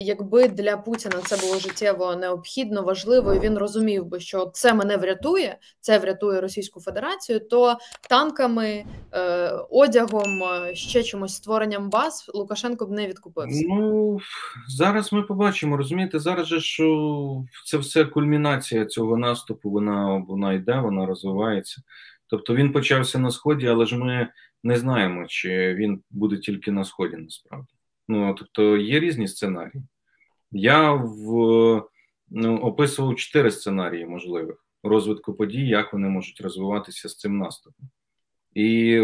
Якби для Путіна це було життєво необхідно, важливо, і він розумів би, що це мене врятує, це врятує Російську Федерацію, то танками, е, одягом, е, ще чимось створенням баз Лукашенко б не відкупився. Ну зараз ми побачимо. Розумієте, зараз же що це все кульмінація цього наступу. Вона вона йде, вона розвивається. Тобто він почався на сході, але ж ми не знаємо, чи він буде тільки на сході насправді. Ну тобто є різні сценарії. Я в ну, описував чотири сценарії можливих розвитку подій, як вони можуть розвиватися з цим наступом. І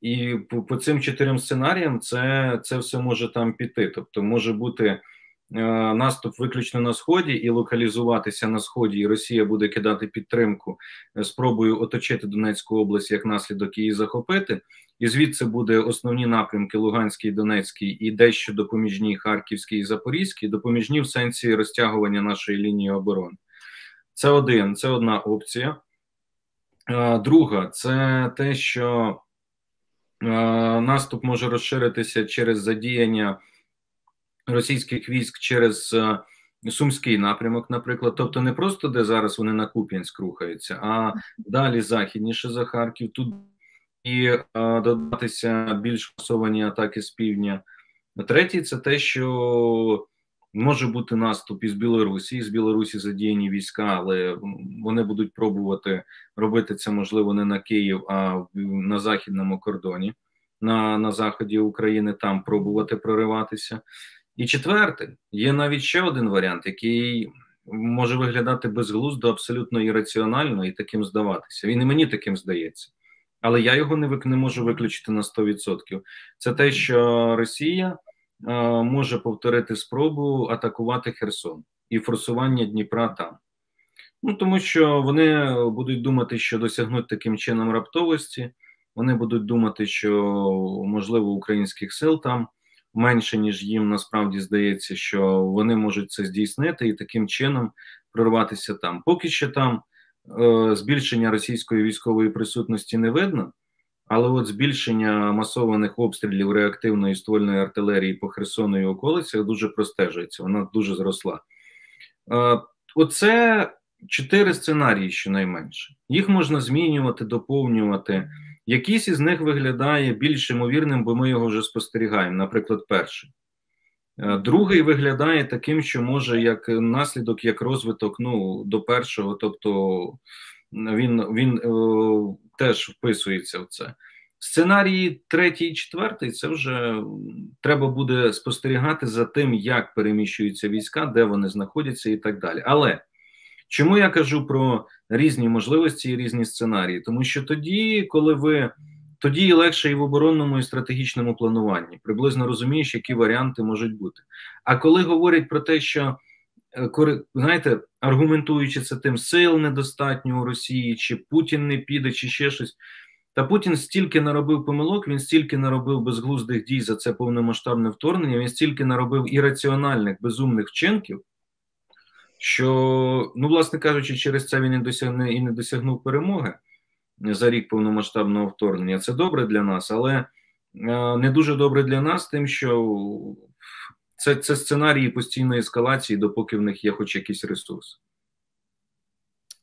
і по, по цим чотирьом сценаріям це це все може там піти. Тобто, може бути наступ виключно на сході і локалізуватися на сході, і Росія буде кидати підтримку е, спробою оточити Донецьку область як наслідок її захопити і звідси буде основні напрямки Луганський, Донецький і дещо допоміжні Харківський і Запорізький, допоміжні в сенсі розтягування нашої лінії оборони. Це один, це одна опція. Друга, це те, що наступ може розширитися через задіяння російських військ через Сумський напрямок, наприклад, тобто не просто де зараз вони на Куп'янськ рухаються, а далі західніше за Харків. Тут і е, додатися більш масовані атаки з півдня. Третій це те, що може бути наступ із Білорусі. З Білорусі задіяні війська, але вони будуть пробувати робити це можливо не на Київ, а на західному кордоні, на, на заході України там пробувати прориватися. І четверте, є навіть ще один варіант, який може виглядати безглуздо, абсолютно ірраціонально і таким здаватися. Він і мені таким здається але я його не вик не можу виключити на 100%. Це те, що Росія е, може повторити спробу атакувати Херсон і форсування Дніпра там. Ну тому що вони будуть думати, що досягнуть таким чином раптовості. Вони будуть думати, що можливо українських сил там менше, ніж їм насправді здається, що вони можуть це здійснити і таким чином прорватися там. Поки що там Е, збільшення російської військової присутності не видно, але от збільшення масованих обстрілів реактивної ствольної артилерії по Херсону і околицях дуже простежується, вона дуже зросла. Е, оце чотири сценарії, щонайменше. Їх можна змінювати, доповнювати. Якийсь із них виглядає більш ймовірним, бо ми його вже спостерігаємо, наприклад, перший. Е, другий виглядає таким, що може як наслідок, як розвиток ну, до першого, тобто він він е, теж вписується в це. Сценарії третій і четвертий це вже треба буде спостерігати за тим, як переміщуються війська, де вони знаходяться, і так далі. Але чому я кажу про різні можливості і різні сценарії? Тому що тоді, коли ви тоді і легше і в оборонному і стратегічному плануванні. Приблизно розумієш, які варіанти можуть бути. А коли говорять про те, що е, знаєте, аргументуючи це тим, сил недостатньо у Росії, чи Путін не піде, чи ще щось. Та Путін стільки наробив помилок, він стільки наробив безглуздих дій за це повномасштабне вторгнення. Він стільки наробив ірраціональних безумних вчинків, що, ну, власне кажучи, через це він і досягне і не досягнув перемоги за рік повномасштабного вторгнення. Це добре для нас, але е, не дуже добре для нас, тим, що це, це сценарії постійної ескалації, допоки в них є хоч якийсь ресурс.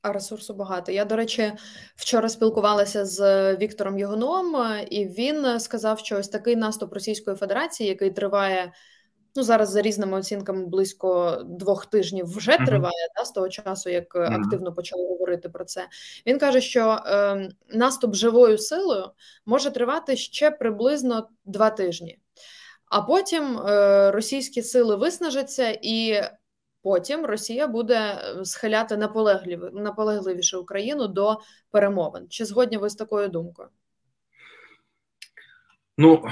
А ресурсу багато. Я, до речі, вчора спілкувалася з Віктором Єгоном, і він сказав, що ось такий наступ Російської Федерації, який триває ну зараз за різними оцінками близько двох тижнів вже mm-hmm. триває да, з того часу, як mm-hmm. активно почали говорити про це. Він каже, що е, наступ живою силою може тривати ще приблизно два тижні, а потім е, російські сили виснажаться і. Потім Росія буде е, схиляти наполегливі, наполегливіше Україну до перемовин. Чи згодні ви з такою думкою? Ну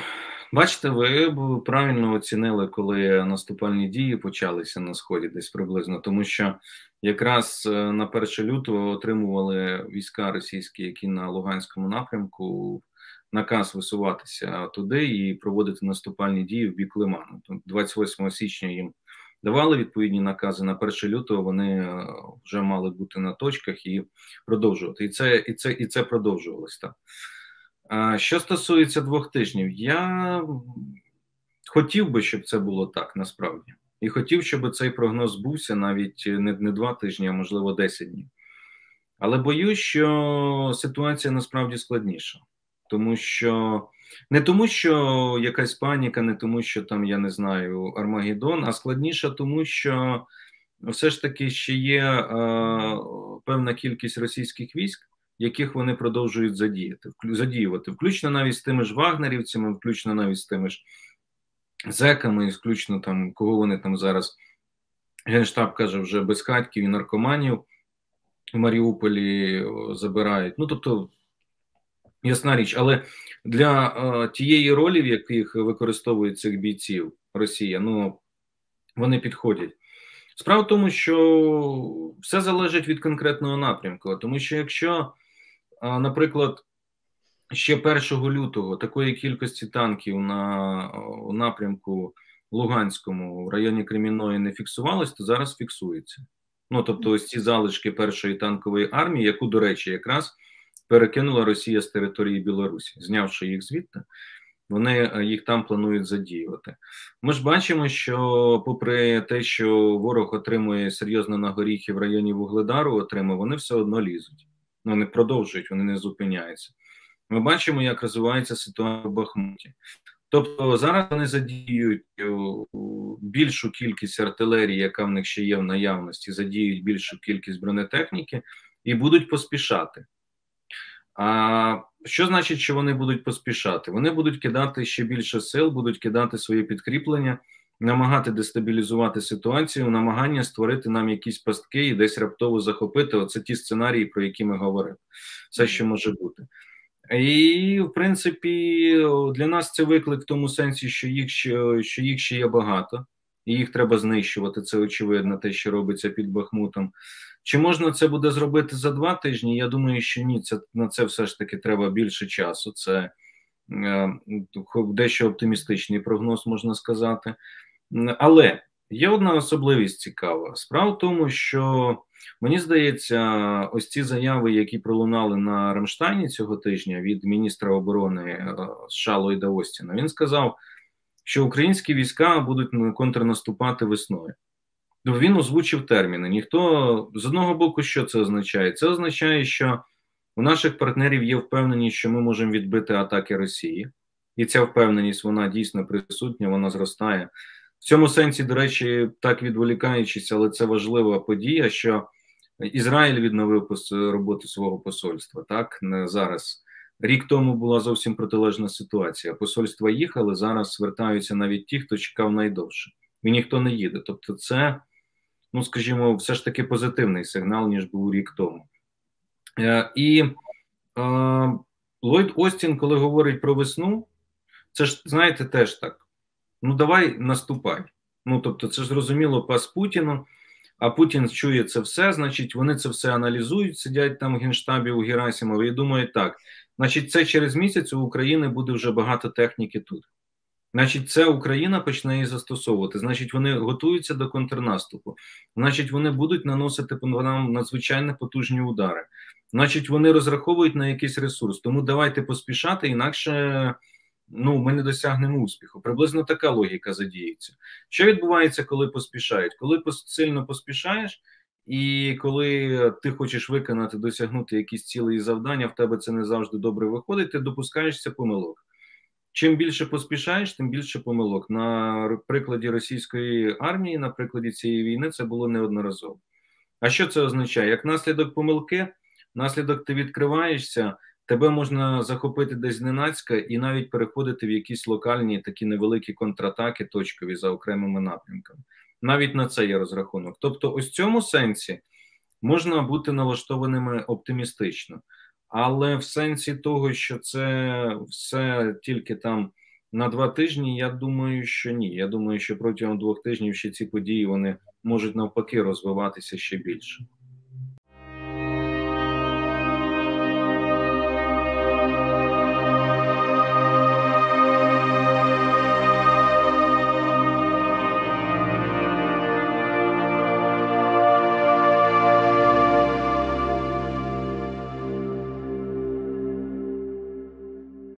Бачите, ви правильно оцінили, коли наступальні дії почалися на сході, десь приблизно, тому що якраз е, на 1 лютого отримували війська російські, які на Луганському напрямку наказ висуватися туди і проводити наступальні дії в бік Лиману. 28 січня їм давали відповідні накази. На 1 лютого вони е, вже мали бути на точках і продовжувати. І це і це і це продовжувалось так. Що стосується двох тижнів, я хотів би, щоб це було так насправді. і хотів, щоб цей прогноз збувся навіть не, не два тижні, а можливо 10 днів. Але боюсь, що ситуація насправді складніша, тому що не тому, що якась паніка, не тому, що там я не знаю Армагеддон, а складніша, тому що все ж таки ще є е, певна кількість російських військ, яких вони продовжують задіяти, задіювати, включно навіть з тими ж вагнерівцями, включно навіть з тими ж зеками, включно там, кого вони там зараз. Генштаб каже, вже безхатьків і наркоманів в Маріуполі забирають. Ну тобто, ясна річ, але для е, тієї ролі, в яких використовують цих бійців Росія, ну вони підходять. Справа в тому, що все залежить від конкретного напрямку, тому що якщо, наприклад, ще 1 лютого такої кількості танків на у напрямку Луганському в районі Кремінної не фіксувалось, то зараз фіксується. Ну тобто, ось ці залишки першої танкової армії, яку, до речі, якраз перекинула Росія з території Білорусі, знявши їх звідти, вони е, їх там планують задіювати. Ми ж бачимо, що, попри те, що ворог отримує серйозно на горіхи в районі Вугледару, отримує, вони все одно лізуть. Ну, вони продовжують, вони не зупиняються. Ми бачимо, як розвивається ситуація в Бахмуті. Тобто зараз вони задіюють е, більшу кількість артилерії, яка в них ще є в наявності, задіють більшу кількість бронетехніки і будуть поспішати. А що значить, що вони будуть поспішати? Вони будуть кидати ще більше сил, будуть кидати свої підкріплення, намагати дестабілізувати ситуацію, намагання створити нам якісь пастки і десь раптово захопити. Оце ті сценарії, про які ми говоримо. Все, що може бути. І, в принципі, для нас це виклик в тому сенсі, що їх ще, що їх ще є багато, і їх треба знищувати. Це очевидно, те, що робиться під Бахмутом. Чи можна це буде зробити за два тижні? Я думаю, що ні. Це на це все ж таки треба більше часу. Це е, дещо оптимістичний прогноз, можна сказати. Але є одна особливість цікава. Справа в тому, що мені здається, ось ці заяви, які пролунали на Рамштайні цього тижня від міністра оборони е, США Ллойда Остіна, він сказав, що українські війська будуть контрнаступати весною. Ну, він озвучив терміни. Ніхто з одного боку, що це означає? Це означає, що у наших партнерів є впевненість, що ми можемо відбити атаки Росії, і ця впевненість вона дійсно присутня, вона зростає. В цьому сенсі, до речі, так відволікаючись, але це важлива подія, що Ізраїль відновив роботу свого посольства. Так зараз. Рік тому була зовсім протилежна ситуація. Посольства їхали зараз. Звертаються навіть ті, хто чекав найдовше, і ніхто не їде. Тобто, це ну скажімо, все ж таки позитивний сигнал, ніж був рік тому. Е, і е, Ллойд Остін, коли говорить про весну, це ж знаєте, теж так. Ну, давай наступай. Ну, тобто, це зрозуміло пас Путіну, а Путін чує це все, значить, вони це все аналізують, сидять там в генштабі у Герасимова і думають так. Значить, це через місяць у України буде вже багато техніки тут. Значить, це Україна почне її застосовувати. Значить, вони готуються до контрнаступу. Значить, вони будуть наносити по нам надзвичайно потужні удари. Значить, вони розраховують на якийсь ресурс. Тому давайте поспішати, інакше ну ми не досягнемо успіху. Приблизно така логіка задіється. Що відбувається, коли поспішають? Коли сильно поспішаєш, і коли ти хочеш виконати, досягнути якісь цілі і завдання, в тебе це не завжди добре виходить. Ти допускаєшся помилок. Чим більше поспішаєш, тим більше помилок. На прикладі російської армії, на прикладі цієї війни, це було неодноразово. А що це означає? Як наслідок помилки, наслідок ти відкриваєшся, тебе можна захопити десь зненацька і навіть переходити в якісь локальні такі невеликі контратаки, точкові за окремими напрямками. Навіть на це є розрахунок. Тобто, ось в цьому сенсі можна бути налаштованими оптимістично. Але в сенсі того, що це все тільки там на два тижні, я думаю, що ні. Я думаю, що протягом двох тижнів ще ці події вони можуть навпаки розвиватися ще більше.